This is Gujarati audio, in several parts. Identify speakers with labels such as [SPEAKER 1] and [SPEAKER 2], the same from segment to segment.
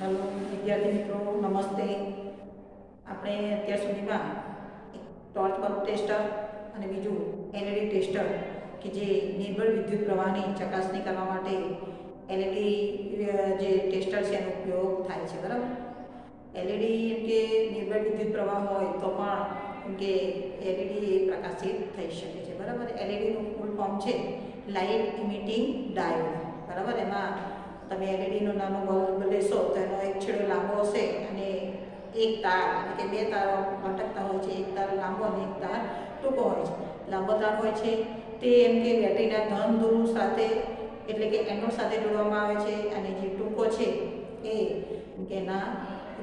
[SPEAKER 1] હેલો વિદ્યાર્થી મિત્રો, નમસ્તે. આપણે અત્યાર સુધીમાં ટોર્ચ બલ્બ ટેસ્ટર અને બીજું એલઈડી ટેસ્ટર કે જે નિર્બળ વિદ્યુત પ્રવાહની ચકાસણી કરવા માટે એલઈડી જે ટેસ્ટર છે એનો ઉપયોગ થાય છે, બરાબર? એલઈડી એમ કે નિર્બળ વિદ્યુત પ્રવાહ હોય તો પણ એમ કે એલઈડી પ્રકાશિત થઈ શકે છે, બરાબર? એલઈડીનું ફૂલ ફોર્મ છે લાઇટ ઇમિટિંગ ડાયોડ બરાબર? એમાં તમે એલઈડીનો નાનો બલ્બ લેશો તો એનો એક છેડો લાંબો હશે અને એક તાર, એટલે કે બે તારો ભટકતા હોય છે, એક તાર લાંબો અને એક તાર ટૂંકો હોય છે. લાંબો તાર હોય છે તે એમ કે બેટરીના ધન ધ્રુવ સાથે, એટલે કે એનોડ સાથે જોડવામાં આવે છે અને જે ટૂંકો છે એ એના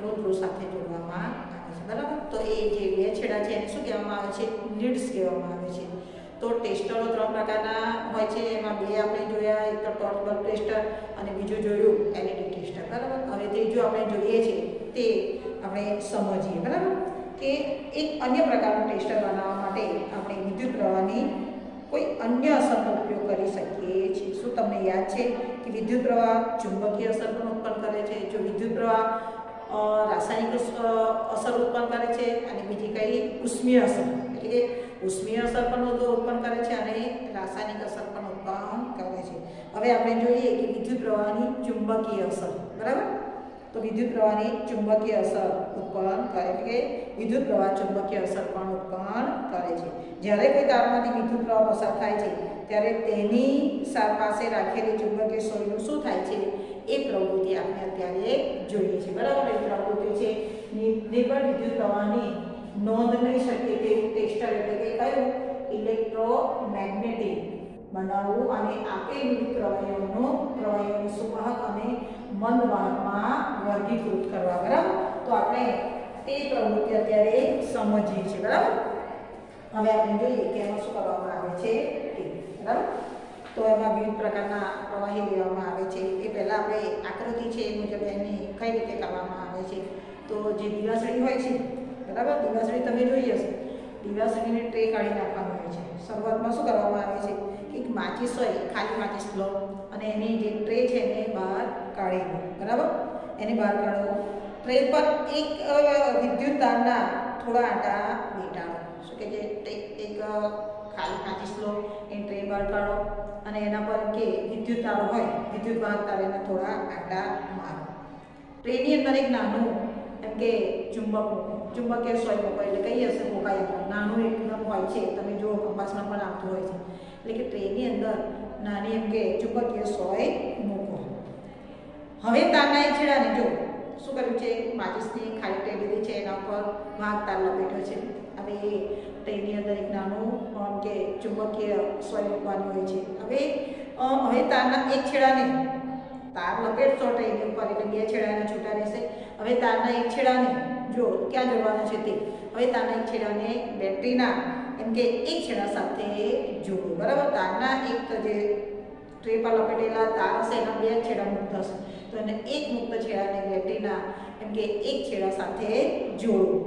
[SPEAKER 1] ઋણ સાથે જોડવામાં આવે છે. બરાબર? તો એ જે બે છેડા છે એને શું કહેવામાં આવે છે? લીડ્સ કહેવામાં આવે છે. તો ટેસ્ટરો ત્રણ પ્રકારના હોય છે. એમાં બે આપણે જોયા, એક તો ટોર્ચ બલ્બ ટેસ્ટર અને બીજું જોયું એલઈડી ટેસ્ટર બરાબર? હવે ત્રીજું આપણે જોઈએ છીએ તે આપણે સમજીએ. બરાબર? કે એક અન્ય પ્રકારનું ટેસ્ટર બનાવવા માટે આપણે વિદ્યુત પ્રવાહની કોઈ અન્ય અસરનો ઉપયોગ કરી શકીએ છીએ. શું તમને યાદ છે કે વિદ્યુત પ્રવાહ ચુંબકીય અસર પણ ઉત્પન્ન કરે છે? જો વિદ્યુત પ્રવાહ રાસાયણિક અસર ઉત્પન્ન કરે છે અને બીજી કઈ? ઉષ્મીય અસર. એટલે ઉષ્મીય અસર પણ ઉત્પન્ન કરે છે અને રાસાયણિક અસર પણ ઉત્પન્ન કરે છે. હવે આપણે જોઈએ કે વિદ્યુત પ્રવાહની ચુંબકીય અસર, બરાબર? તો વિદ્યુત પ્રવાહની ચુંબકીય અસર ઉત્પન્ન કરે એટલે વિદ્યુત પ્રવાહ ચુંબકીય અસર પણ ઉત્પન્ન કરે છે. જ્યારે કોઈ તારમાંથી વિદ્યુત પ્રવાહ પસાર થાય છે, ત્યારે તેની પાસે રાખેલી ચુંબકીય સોયનું શું થાય છે? એ પ્રવૃત્તિ આપણે અત્યારે જોઈએ છીએ બરાબર? એ પ્રવૃત્તિ છે નિર્બળ વિદ્યુત પ્રવાહની નોંધ લઈ શકીએ તેવું ટેસ્ટર એટલે કે કયું ઇલેક્ટ્રોમેગ્નેટિક બનાવવું અને આપેલ પ્રવાહીઓનો પ્રવાહીઓનું સુવાહક અને મંદવાહકમાં વર્ગીકૃત કરવા, બરાબર? તો આપણે તે પ્રવૃત્તિ અત્યારે સમજીએ છીએ, બરાબર? હવે આપણે જોઈએ કે એમાં શું કરવામાં આવે છે તે બરાબર? તો એમાં વિવિધ પ્રકારના પ્રવાહી લેવામાં આવે છે. એ પહેલાં આપણે આકૃતિ છે એ મુજબ એની કઈ રીતે કરવામાં આવે છે? તો જે દિવાસળી હોય છે, બરાબર? દિવાસળી તમે જોઈ હશે. દિવાસળીને ટ્રે કાઢી નાખવાનું હોય છે. શરૂઆતમાં શું કરવામાં આવે છે? એક માચીસ હોય ખાલી માચીસ લો અને એની જે ટ્રે છે એને બહાર કાઢી દો બરાબર? એને બહાર કાઢો. ટ્રે પર એક વિદ્યુત તારના થોડા આટા વીંટાળો શું કે જે એક ખાલી માચીસ લો એ ટ્રે બહાર કાઢો. અને એના પર કે વિદ્યુત તારો હોય, વિદ્યુત બહાર એને થોડા આટા મારો. ટ્રેની અંદર એક નાનું, એમ કે ચુંબક ચુંબકીય સોય મૂકો, એટલે કહીએ હશે? મોબાઈલ નાનું એકદમ હોય છે. તમે જુઓ, કંપાસમાં પણ આવતું હોય છે. એટલે કે ટ્રેનની અંદર નાની એમ કે ચુંબકીય સોય મૂકો. હવે તારના છેડાને જો, શું કર્યું છે? માચિસની ખાલી ટ્રે લીધી છે, એના ઉપર વાઘ તાર લપેટ્યો છે. હવે એ ટ્રેનની અંદર એક નાનું કે ચુંબકીય સોય મૂકવાની હોય છે. હવે હવે તારના એક છેડાને તાર લપેટશો ટ્રેનની ઉપર એટલે બે છેડાને છૂટા રહેશે. હવે તારના એક છેડાને જો, ક્યાં જવાનું છે તે? હવે તારના એક છેડાને બેટરીના એમ કે એક છેડા સાથે જોડો બરાબર તારના એક જે ટ્રે પર લપેટેલા તાર હશે એના બે છેડા મુક્ત હશે. તો એને એક મુક્ત છેડાને બેટરીના એમ કે એક છેડા સાથે જોડો.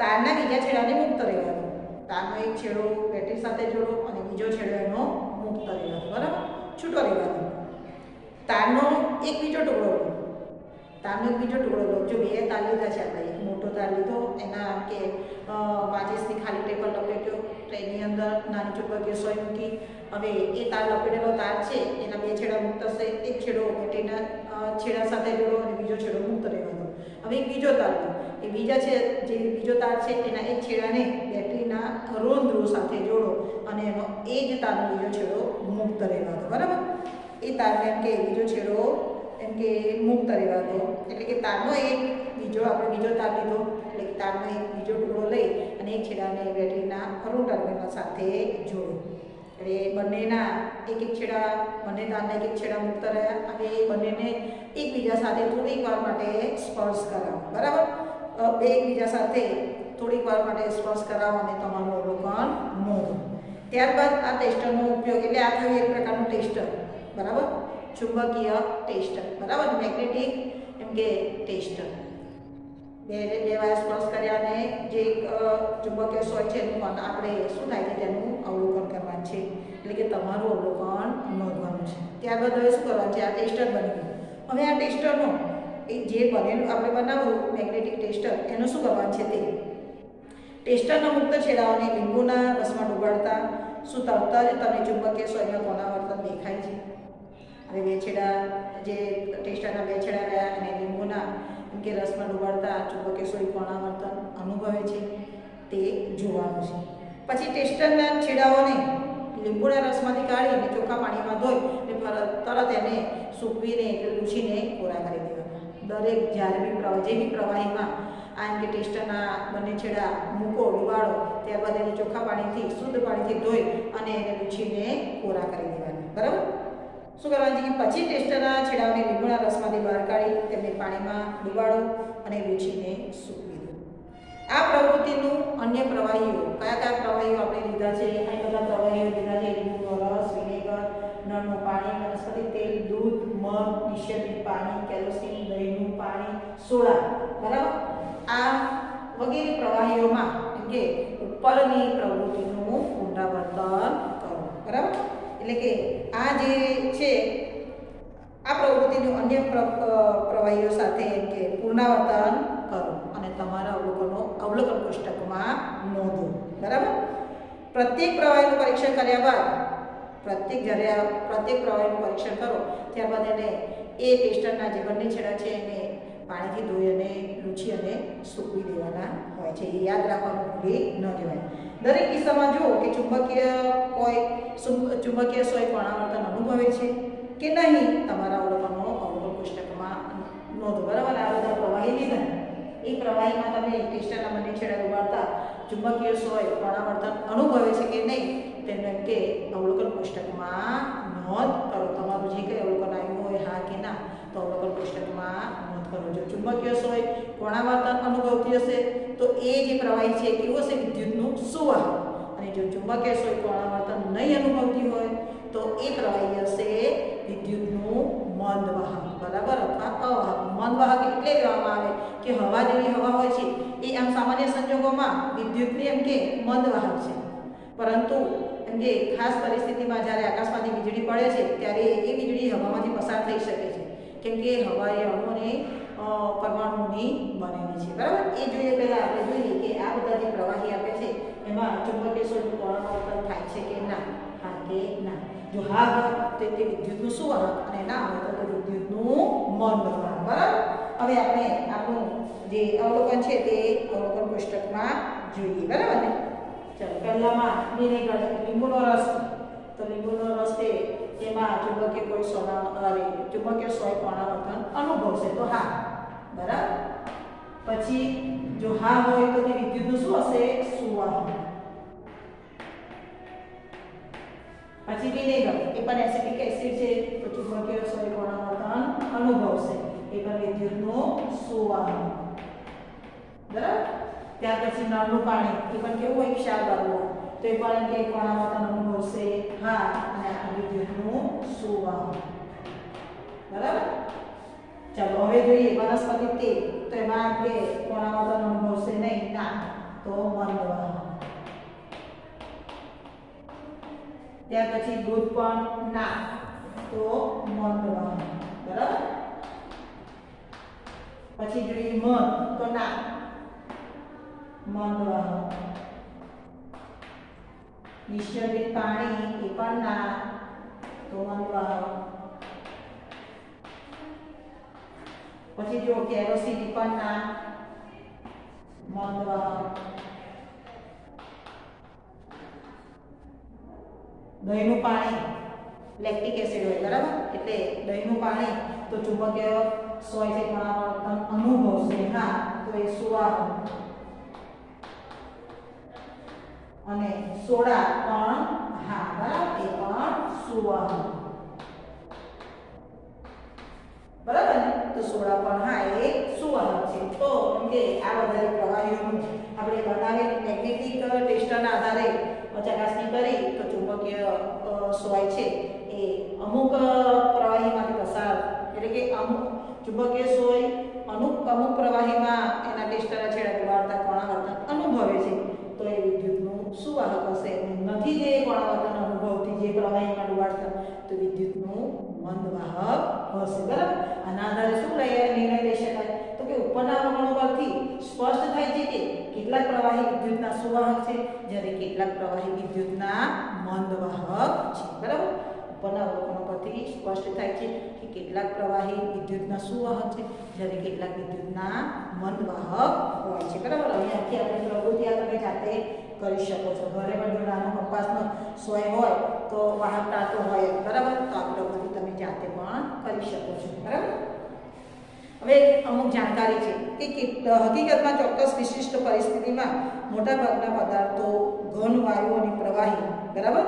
[SPEAKER 1] તારના બીજા છેડાને મુક્ત રહેવા દો તારનો એક છેડો બેટરી સાથે જોડો અને બીજો છેડો એનો મુક્ત રહેવાનો. બરાબર? છૂટો રહેવાનો. તારનો એક બીજો ટુકડો તારનો એક બીજો ટુકડો જો બે તાર લીધા છે આપણે મોટો તાર લીધો એના કે માચીસની ખાલી ટેબલ લપેટ્યો. ટ્રેનની અંદર નાની ચુંબકીય સોય મૂકી. હવે એ તાર લપેટેલો તાર છે, એના બે છેડા મુક્ત હશે એક છેડો બેટરીના છેડા સાથે જોડો અને બીજો છેડો મુક્ત રહેવા દો હવે એક બીજો તાર એ બીજા છે, જે બીજો તાર છે, એના એક છેડાને બેટરીના રોંધ્રુ સાથે જોડો અને એનો એ જ તારનો બીજો છેડો મુક્ત રહેવાનો. બરાબર? એ તારને એમ કે બીજો છેડો એમ કે મુક્ત રહેવા દો એટલે કે તારનો એક બીજો આપણે બીજો તાર લીધો, એટલે કે એક બીજો ટુકડો લઈ અને એક છેડાને બેટરીના અરુણ ટર્મિનલ સાથે જોડો. એટલે બંનેના એક એક છેડા, બંને તારના એક એક છેડા મુક્ત રહ્યા. અને એ બંનેને એકબીજા સાથે થોડીક વાર માટે સ્પર્શ કરાવો. બરાબર? બે એકબીજા સાથે થોડીક વાર માટે સ્પર્શ કરાવો અને તમારું અવલોકન નોંધો ત્યારબાદ આ ટેસ્ટરનો ઉપયોગ, એટલે આ થયું એક પ્રકારનું ટેસ્ટર. બરાબર? ચુંબકીય ટેસ્ટર. બરાબર? મેગ્નેટિક, એમ કે ટેસ્ટર. બે બે સ્પર્શ કર્યા અને જે ચુંબકીય સોય છે એનું આપણે શું થાય છે તેનું અવલોકન કરવાનું છે. એટલે કે તમારું અવલોકન નોંધવાનું છે. ત્યારબાદ હવે શું કરવાનું છે? આ ટેસ્ટર બની ગયું. હવે આ ટેસ્ટરનો એ જે બનેલું આપણે બનાવ્યું મેગ્નેટિક ટેસ્ટર, એનું શું કરવાનું છે તે? ટેસ્ટરના મુક્ત છેડાઓને લીંબુના રસમાં ડુબાડતા, શું તરત જ તમને ચુંબકીય સ્વયં કોના વર્તન દેખાય છે? હવે બે છેડા, જે ટેસ્ટરના બે છેડા રહ્યા અને લીંબુના કે રસમાં ડુબાડતા ચુંબકીય સોય કોના વર્તન અનુભવે છે, તે જોવાનું છે. પછી ટેસ્ટરના છેડાઓને લીંબુના રસમાંથી કાઢીને ચોખ્ખા પાણીમાં ધોઈ અને તરત એને સૂકવીને લૂછીને કોરા કરી દેવા. દરેક જ્યારે બી પ્રવાહ જે બી પ્રવાહીમાં આ એમ કે ટેસ્ટરના બંને છેડા મૂકો, ડુબાડો, ત્યારબાદ એને ચોખ્ખા પાણીથી, શુદ્ધ પાણીથી ધોઈ અને એને લૂછીને કોરા કરી દેવાના. બરાબર? શું કરવાની પછી ટેસ્ટના છેડાઓને લીંબુના રસમાંથી બહાર કાઢી તેમને પાણીમાં ડુબાડો અને લૂછીને સૂકવી દો આ પ્રવૃત્તિનું અન્ય પ્રવાહીઓ, કયા કયા પ્રવાહીઓ આપણે લીધા છે? અહીં બધા પ્રવાહીઓ લીધા છે. લીંબુનો રસ, વિનેગર, નળનું પાણી, વનસ્પતિ, તેલ, દૂધ, મધ નિશ્ચિત પાણી, કેરોસીન, દહીંનું પાણી, સોડા. બરાબર? આ વગેરે પ્રવાહીઓમાં કે ઉપરની પ્રવૃત્તિનું પુનરાવર્તન કરો. બરાબર? એટલે કે આ જે છે, આ પ્રવૃત્તિનું અન્ય પ્રવાહીઓ સાથે કે પુનરાવર્તન કરો અને તમારા અવલોકનો અવલોકન પુસ્તકમાં નોંધો. બરાબર? પ્રત્યેક પ્રવાહીનું પરીક્ષણ કર્યા બાદ, પ્રત્યેક જ્યારે પ્રત્યેક પ્રવાહીનું પરીક્ષણ કરો. ત્યારબાદ એને એ ટેસ્ટરના જે બંને છેડા છે એને પાણીથી ધોઈ અને લૂછી અને સૂકવી દેવાના હોય છે. એ યાદ રાખવાનું ભૂલી ન જવાય. દરેક કિસ્સામાં જુઓ કે ચુંબકીય કોઈ ચુંબકીય સોય પરાવર્તન અનુભવે છે કે નહીં? તમારા અવલોકનો અવલોકન પુસ્તકમાં નોંધો બરાબર આ બધા પ્રવાહી લીધા એ પ્રવાહીમાં તમે ટેસ્ટરના બંને છેડે ઉગાડતા ચુંબકીય સોય પરાવર્તન અનુભવે છે કે નહીં? તેને કે અવલોકન પુસ્તકમાં નોંધ કરો. તમારું જે કંઈ અવલોકન આવ્યું હોય, હા કે ના તો અવલોકન કોષ્ટકમાં નોંધ કરો. જો ચુંબકીય સોય કોણાવર્તન અનુભવતી હશે, તો એ જે પ્રવાહી છે કેવું હશે? વિદ્યુતનું સુવાહક. અને જો ચુંબકીય સોય કોણાવર્તન નહીં અનુભવતી હોય, તો એ પ્રવાહી હશે વિદ્યુતનું મંદવાહક. બરાબર? અથવા અવાહક. મંદવાહક એટલે કહેવામાં આવે કે હવા જેવી હવા હોય છે. એ આમ સામાન્ય સંજોગોમાં વિદ્યુતની એમ કે મંદવાહક છે. પરંતુ એમ કે ખાસ પરિસ્થિતિમાં જ્યારે આકાશમાંથી વીજળી પડે છે, ત્યારે એ વીજળી હવામાંથી પસાર થઈ શકે. કેમ કે હવા અણુઓને પરમાણુની બનેલી છે. બરાબર? એ જોઈએ પહેલાં આપણે જોઈએ કે આ બધા જે પ્રવાહી આપે છે, એમાં ચુંબકીય સ્વરૂપ પરાવર્તન થાય છે કે ના? હા કે ના. જો હા હોય, તો તે વિદ્યુતનું સુવાહક અને ના હોય, તો વિદ્યુતનું વિદ્યુતનું મંદવાહક બરાબર? હવે આપણે આપણું જે અવલોકન છે તે અવલોકન પુસ્તકમાં જોઈએ. બરાબર ને? ચાલો, પહેલામાં વિનેગર લીંબુનો રસ. તો લીંબુનો રસ છે એમાં ચુંબકીય કોઈ સોના અરે ચુંબકીય સોય પરાવર્તન અનુભવશે તો હા બરાબર પછી જો હા હોય તો તે વિદ્યુતનું શું હશે સુવાહક પછી વિનેગર એ પણ એસિડિક એસિડ છે તો ચુંબકીય સોય પરાવર્તન અનુભવશે એ પણ વિદ્યુતનું સુવાહક બરાબર ત્યાર પછી નળનું પાણી એ પણ કેવું હોય ક્ષારવાળું તો એ પણ કે પરાવર્તન અનુભવશે હા, અને આ વિદ્યુતનું સુવાહક બરાબર? ચાલો, હવે જોઈએ, વનસ્પતિ તેલ તો એમાં કે પરાવર્તન અનુભવશે નહીં? ના, તો મંદવાહક ત્યાર પછી દૂધ પણ ના, તો મંદવાહક બરાબર? પછી જોઈએ મન, તો ના મંદવાહક નિશ્ચલિત પાણી એ પણ ના તો મંદવાહક પછી જો કેરોસીન એ પણ ના મંદવાહક દહીંનું પાણી લેક્ટિક એસિડ હોય બરાબર એટલે દહીંનું પાણી તો ચુંબકીય સોય છે પરાવર્તન અનુભવશે હા તો એ સુવાહક અને સોડા પણ હા બરાબર એ પણ સુવર્ણ બરાબર તો સોડા પણ હા, એ સુવર્ણ છે. તો કે આ બધા પ્રવાહીઓનું આપણે બનાવેલી મેગ્નેટિક ટેસ્ટના આધારે ચકાસણી કરી, તો ચુંબકીય સોય છે એ અમુક પ્રવાહીમાંથી પસાર, એટલે કે અમુક ચુંબકીય સોય અમુક અમુક પ્રવાહીમાં એના ટેસ્ટના છેડા ડુબાડતા કોણાવર્તન અનુભવે છે. તો એ વિદ્યુતનું સુવાહક હશે નથી જે ગુણાવર્તન અનુભવથી જે પ્રવાહીમાં ડુબાડ તો વિદ્યુતનું મંદ વાહક હશે, બરાબર? આના આધારે શું લઈ નિર્ણય લઈ શકાય. તો કે ઉપરના પ્રમાણો પરથી સ્પષ્ટ થાય છે કે કેટલાક પ્રવાહી વિદ્યુતના સુવાહક છે, જ્યારે કેટલાક પ્રવાહી વિદ્યુતના મંદવાહક છે, બરાબર? ઉપરના અવલોકનો પરથી સ્પષ્ટ થાય છે કે કેટલાક પ્રવાહી વિદ્યુતના સુવાહક છે, જ્યારે કેટલાક વિદ્યુતના મંદવાહક હોય છે, બરાબર? અહીંયાથી આપણે પ્રવૃત્તિ આપણે જાતે કરી શકો છો. ઘરે જો નાનો કપાસનો સોય હોય તો વાહકતા તો હોય બરાબર? તો આ બધું તમે જાતે પણ કરી શકો છો. બરાબર? હવે અમુક જાણકારી છે કે હકીકતમાં ચોક્કસ વિશિષ્ટ પરિસ્થિતિમાં મોટાભાગના પદાર્થો ઘન, વાયુ અને પ્રવાહી, બરાબર?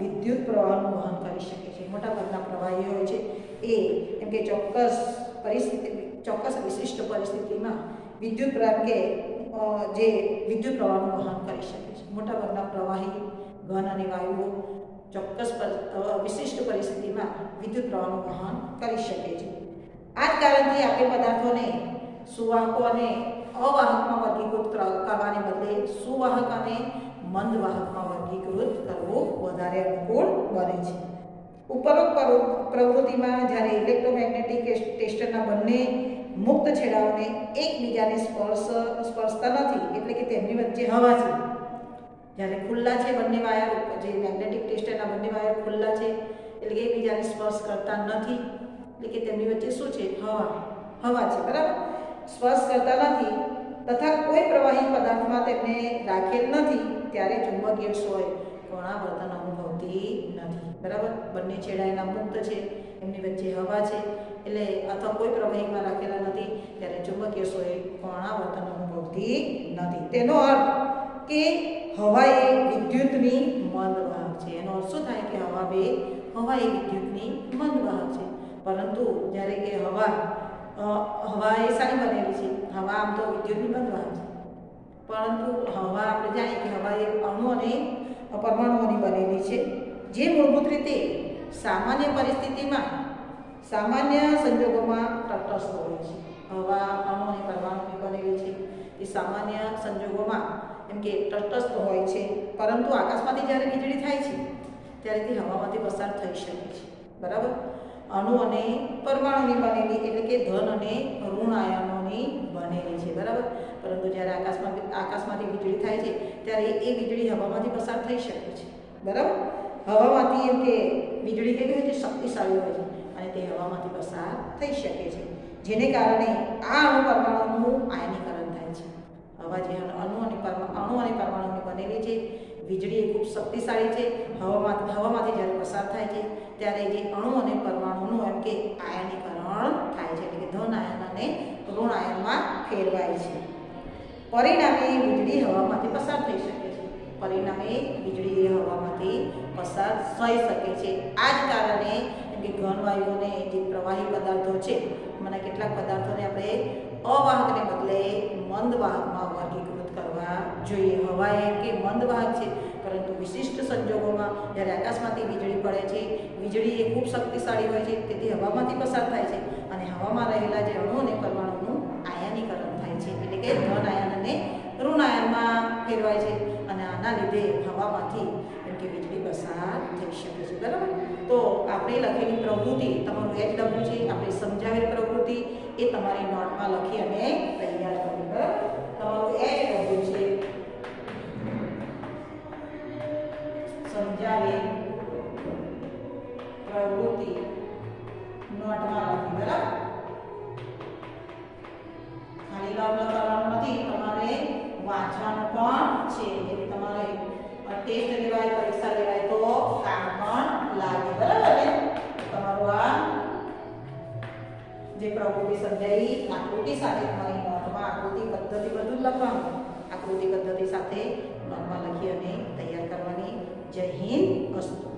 [SPEAKER 1] વિદ્યુત પ્રવાહનું વહન કરી શકે છે. મોટાભાગના પ્રવાહી હોય છે એ, એમ કે ચોક્કસ પરિસ્થિતિ, ચોક્કસ વિશિષ્ટ પરિસ્થિતિમાં વિદ્યુત પ્રવાહ કે જે વિદ્યુત પ્રવાહનું વહન કરી શકે. મોટાભાગના પ્રવાહી ઘન અને વાયુઓ ચોક્કસ વિશિષ્ટ પરિસ્થિતિમાં વિદ્યુત પ્રવાહનું વહન કરી શકે છે. આ જ કારણથી આપણે પદાર્થોને સુવાહકો અને અવાહકમાં વર્ગીકૃત કરવાને બદલે સુવાહક અને મંદવાહકમાં વર્ગીકૃત કરવું વધારે અનુકૂળ બને છે. ઉપરોક્ત પ્રવૃત્તિમાં જ્યારે ઇલેક્ટ્રોમેગ્નેટિક ટેસ્ટરના બંને મુક્ત છેડાઓને એકબીજાને સ્પર્શ, સ્પર્શતા નથી, એટલે કે તેમની વચ્ચે હવા છે. જ્યારે ખુલ્લા છે બંને વાયર જે મેગ્નેટિક ટેસ્ટરના બંને વાયર ખુલ્લા છે, એટલે કે એકબીજાને સ્પર્શ કરતા નથી, એટલે કે તેમની વચ્ચે શું છે? હવા હવા છે, બરાબર? સ્પર્શ કરતા નથી, તથા કોઈ પ્રવાહી પદાર્થમાં તેમને રાખેલ નથી, ત્યારે ચુંબકીય સોય વર્તન અનુભવતી નથી, બરાબર? બંને છેડા એના મુક્ત છે, એમની વચ્ચે હવા છે, એટલે અથવા કોઈ પ્રવાહીમાં રાખેલા નથી, ત્યારે ચુંબકીય સોય વર્તન અનુભવતી નથી. તેનો અર્થ કે હવા એ વિદ્યુતની મંદવાહક છે. એનો અર્થ શું થાય કે હવા બે હવા એ વિદ્યુતની મંદવાહક છે? પરંતુ જ્યારે કે હવા હવા એ સારી બનેલી છે, હવા આમ તો વિદ્યુતની મંદવાહક છે. પરંતુ હવા આપણે જાણીએ કે હવા એ અણુ અને પરમાણુઓની બનેલી છે. જે મૂળભૂત રીતે સામાન્ય પરિસ્થિતિમાં, સામાન્ય સંજોગોમાં તટસ્થ હોય છે. હવા, અણુ અને પરમાણુની બનેલી છે. એ સામાન્ય સંજોગોમાં એમ કે તટસ્થ હોય છે. પરંતુ આકાશમાંથી જ્યારે વીજળી થાય છે ત્યારે તે હવામાંથી પસાર થઈ શકે છે. બરાબર? અણુ અને પરમાણુની બનેલી, એટલે કે ધન અને ઋણ આયનોની બનેલી છે. બરાબર? પરંતુ જ્યારે આકાશમાં આકાશમાંથી વીજળી થાય છે, ત્યારે એ વીજળી હવામાંથી પસાર થઈ શકે છે. બરાબર? હવામાંથી એમ કે વીજળી કેવી હોય છે? શક્તિશાળી હોય છે. અને તે હવામાંથી પસાર થઈ શકે છે. જેને કારણે આ અણુ પરમાણુનું આયનીકરણ હવા જે અણુ અને અણુ અને પરમાણુની બનેલી છે. વીજળી એ ખૂબ શક્તિશાળી છે. હવામાં, હવામાંથી જ્યારે પસાર થાય છે, ત્યારે જે અણુ અને પરમાણુનું એમ કે આયનીકરણ થાય છે, એટલે કે ધન આયન અને ઋણ આયનમાં ફેરવાય છે. પરિણામે વીજળી હવામાંથી પસાર થઈ શકે છે. પરિણામે વીજળી એ હવામાંથી પસાર થઈ શકે છે. આ જ કારણે એમ કે ઘન વાયુઓને જે પ્રવાહી પદાર્થો છે, મને કેટલાક પદાર્થોને આપણે અવાહકને બદલે મંદવાહકમાં વર્ગીકૃત કરવા જોઈએ. હવા એમ કે મંદવાહક છે? પરંતુ વિશિષ્ટ સંજોગોમાં જ્યારે આકાશમાંથી વીજળી પડે છે, વીજળી એ ખૂબ શક્તિશાળી હોય છે, તેથી હવામાંથી પસાર થાય છે અને હવામાં રહેલા જે અણુ અને પરમાણુનું આયનીકરણ થાય છે. એટલે કે ધન આયન અને ઋણ આયનમાં ફેરવાય છે. આના લીધે હવામાંથી એમ કે વીજળી પસાર થઈ શકે છે, બરાબર? તો આપણે લખેલી પ્રવૃત્તિ, તમારું એચ ડબલ્યુ છે, આપણે સમજાવેલ પ્રવૃત્તિ, એ તમારી નોટમાં લખી અને તૈયાર કરી બરાબર તમારું એચ ડબલ્યુ છે. સમજાવેલ પ્રવૃત્તિ નોટમાં લખી, બરાબર? ખાલી લગ્ન લખવાનું નથી, તમારે વાંચવાનું પણ છે. એટલે તમારે ટેસ્ટ લેવાય, પરીક્ષા લેવાય તો કામ પણ લાગે, બરાબર તમારું આ જે પ્રવૃત્તિ સમજાઈ, આકૃતિ સાથે તમારી નોટમાં આકૃતિ પદ્ધતિ બધું લખવાનું. આકૃતિ પદ્ધતિ સાથે નોટમાં લખી અને તૈયાર કરવાની જય હિન્દ. અસ્તુ